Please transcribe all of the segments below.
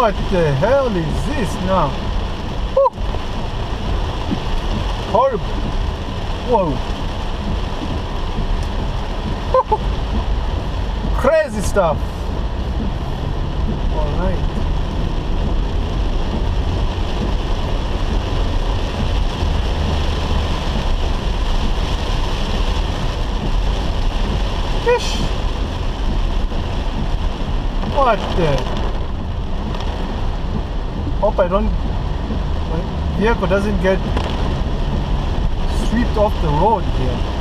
what the hell is this now? Horrible. Whoa. Crazy stuff. All right. Fish. What the? Hope I don't. My vehicle doesn't get swept off the road here.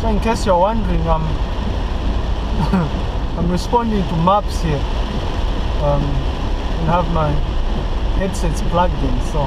So in case you're wondering, I'm I'm responding to maps here. Um, and have my headsets plugged in, so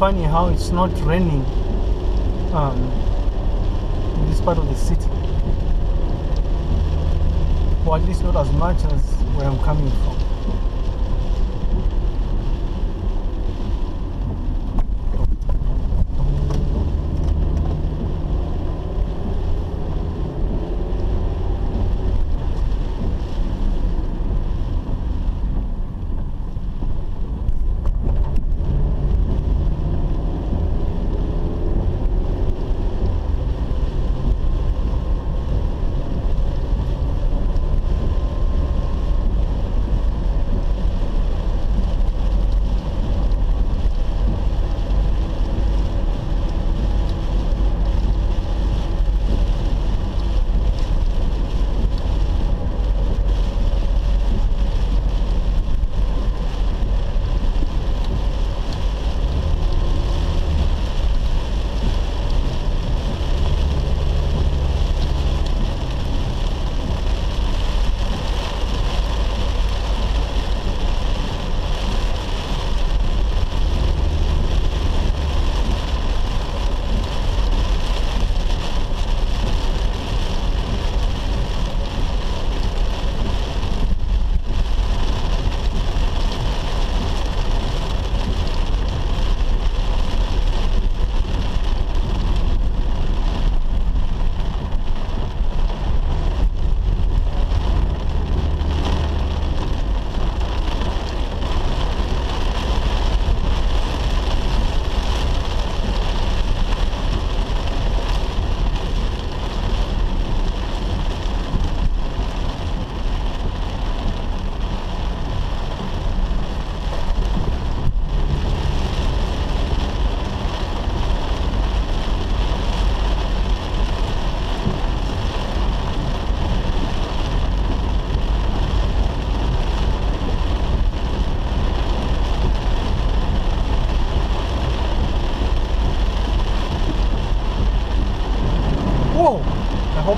funny how it's not raining um, in this part of the city. Or at least not as much as where I'm coming from.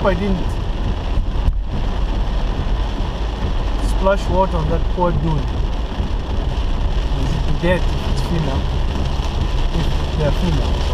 Hope I didn't splash water on that poor dude. Is it dead if it's female? If they're female.